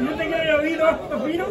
¿No te oído, Pino?